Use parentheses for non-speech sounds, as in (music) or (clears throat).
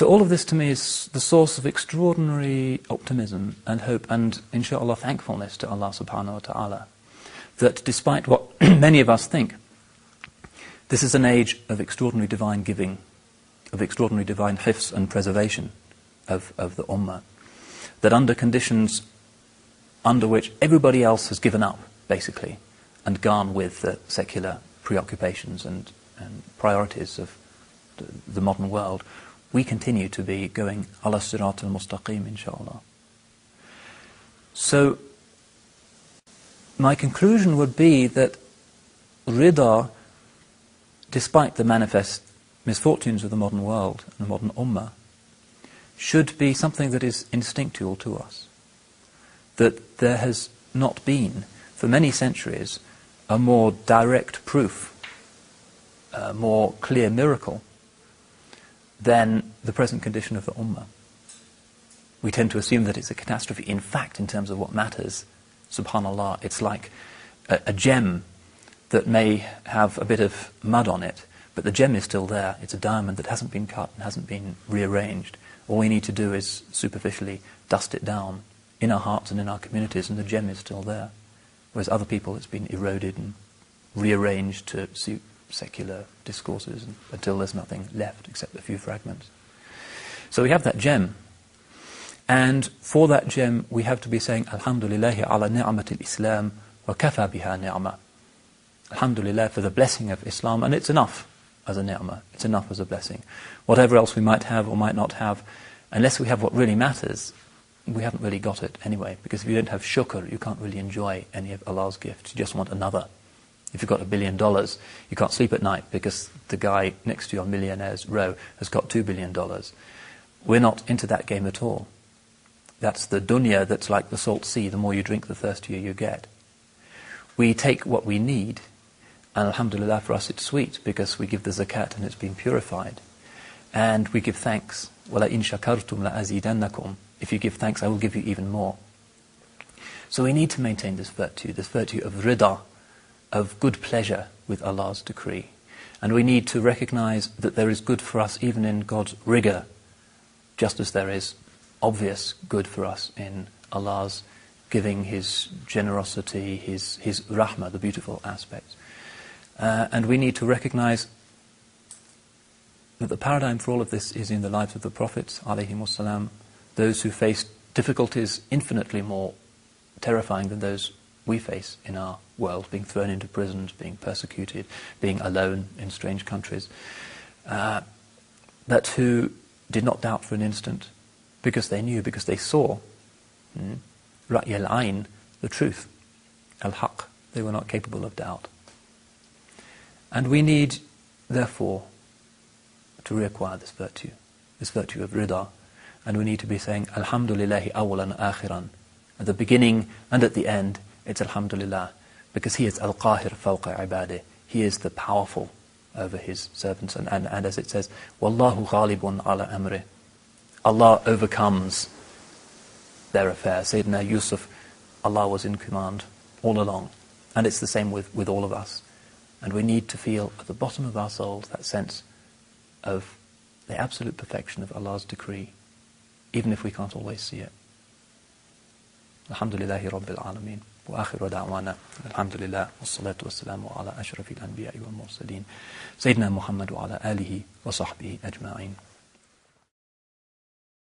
So all of this to me is the source of extraordinary optimism and hope and inshallah thankfulness to Allah subhanahu wa ta'ala. That despite what (clears throat) many of us think, this is an age of extraordinary divine giving, of extraordinary divine hifz and preservation of, of the ummah. That under conditions under which everybody else has given up, basically, and gone with the secular preoccupations and, and priorities of the, the modern world, we continue to be going ala sirat al-mustaqim, inshallah. So, my conclusion would be that rida, despite the manifest misfortunes of the modern world and the modern ummah, should be something that is instinctual to us. That there has not been, for many centuries, a more direct proof, a more clear miracle than the present condition of the Ummah. We tend to assume that it's a catastrophe. In fact, in terms of what matters, subhanAllah, it's like a, a gem that may have a bit of mud on it, but the gem is still there. It's a diamond that hasn't been cut and hasn't been rearranged. All we need to do is superficially dust it down in our hearts and in our communities, and the gem is still there. Whereas other people, it's been eroded and rearranged to suit secular discourses until there's nothing left except a few fragments. So we have that gem. And for that gem, we have to be saying, Alhamdulillah ala ni'mat al-Islam wa kafa biha ni'mah. Alhamdulillah for the blessing of Islam, and it's enough as a ni'mah. It's enough as a blessing. Whatever else we might have or might not have, unless we have what really matters, we haven't really got it anyway. Because if you don't have shukr, you can't really enjoy any of Allah's gifts. You just want another. If you've got a billion dollars, you can't sleep at night because the guy next to you on Millionaires Row has got two billion dollars. We're not into that game at all. That's the dunya that's like the salt sea. The more you drink, the thirstier you get. We take what we need, and alhamdulillah for us it's sweet because we give the zakat and it's been purified. And we give thanks. وَلَئِن شَكَرْتُمْ لَأَزِيدَنَّكُمْ If you give thanks, I will give you even more. So we need to maintain this virtue, this virtue of rida, of good pleasure with Allah's decree. And we need to recognize that there is good for us even in God's rigor, just as there is obvious good for us in Allah's giving His generosity, His, his rahmah, the beautiful aspects. Uh, and we need to recognize that the paradigm for all of this is in the lives of the prophets, alayhi those who faced difficulties infinitely more terrifying than those we face in our world, being thrown into prisons, being persecuted, being alone in strange countries, uh, but who did not doubt for an instant because they knew, because they saw hmm, Ra'y al-Ain, the truth, al-Haq. They were not capable of doubt. And we need, therefore, to reacquire this virtue, this virtue of rida. And we need to be saying, Alhamdulillahi awalan akhiran, at the beginning and at the end, it's Alhamdulillah. Because He is Al-Qahir fawqa ibadih. He is the powerful over His servants. And, and, and as it says, Wallahu ghalibun ala amri. Allah overcomes their affairs. Sayyidina Yusuf, Allah was in command all along. And it's the same with, with all of us. And we need to feel at the bottom of our souls that sense of the absolute perfection of Allah's decree, even if we can't always see it. Alhamdulillahi Rabbil Alameen. وآخر دعوانا الحمد لله والصلاة والسلام على أشرف الأنبياء والمرسلين سيدنا محمد وعلى آله وصحبه أجمعين.